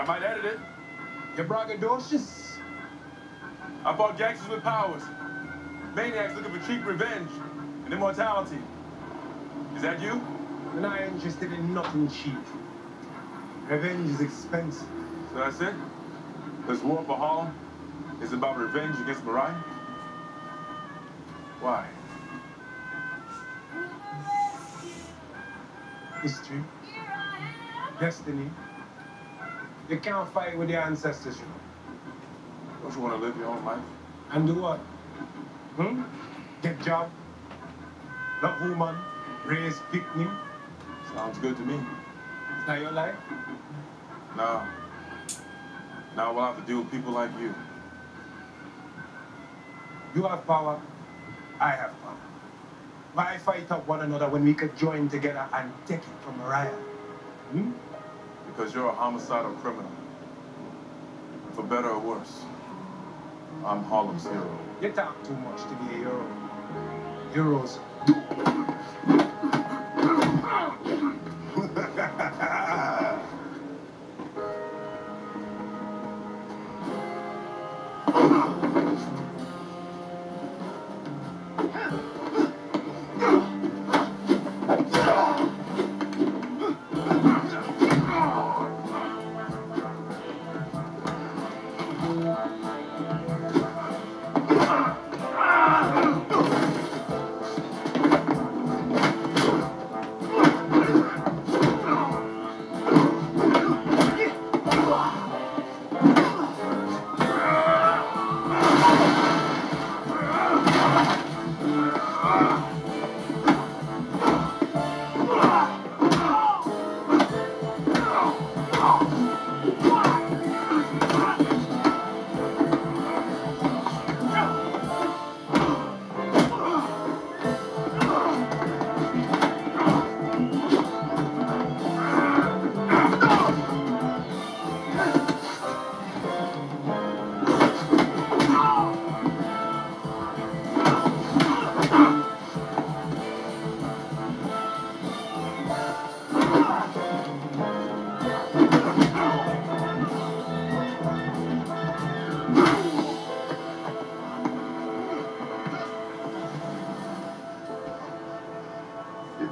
I might edit it. You're braggadocious. I fought gangsters with powers. Maniacs looking for cheap revenge and immortality. Is that you? And I'm not interested in nothing cheap. Revenge is expensive. So that's it? This war for Harlem is about revenge against Mariah? Why? History. Destiny. You can't fight with your ancestors, you know. Don't you want to live your own life? And do what? Hmm? Get job? Love woman? Raise picnic? Sounds good to me. Is that your life? No. Now we'll have to deal with people like you. You have power. I have power. Why fight up one another when we could join together and take it from Mariah? Hmm? Because you're a homicidal criminal. For better or worse, I'm Harlem's hero. You talk too much to be a hero. Heroes do. Thank you.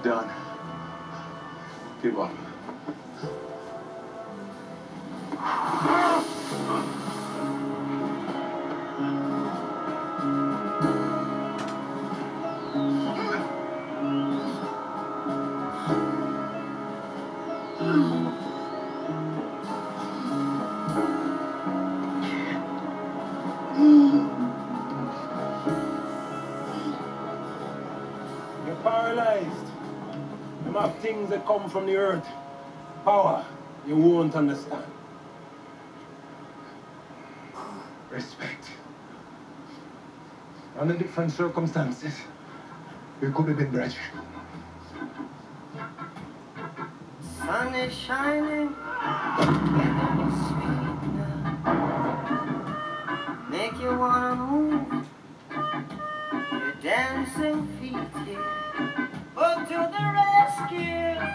You're done. Give up. You're paralyzed. Have things that come from the earth. Power you won't understand. Respect. Under different circumstances, we could have been brethren. Sun is shining. Make you wanna move your dancing feet here. Oh, to the rescue! Here